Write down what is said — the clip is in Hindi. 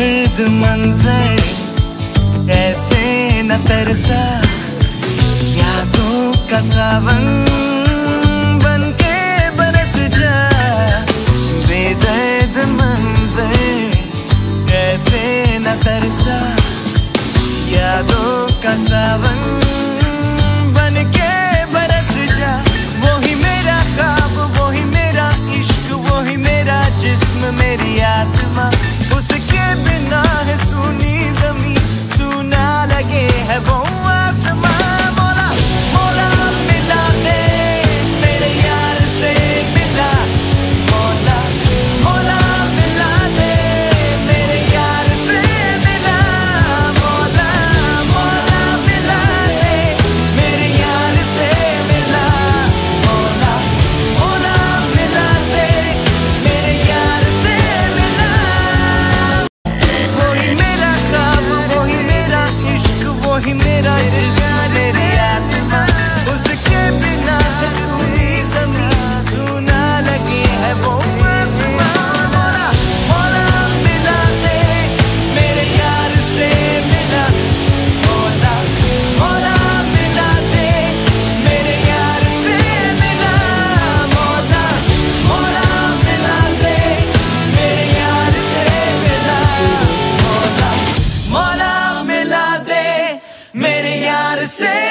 बेदर्द मंजर, ऐसे न तरसा, यादों का सावन बन के बरस जा। बेदर्द मंजर, ऐसे न तरसा, यादों का सावन बन के बरस जा। वो ही मेरा ख्वाब वो ही मेरा इश्क वो ही मेरा जिस्म, मेरी आत्मा। ही मेरा जिस gotta say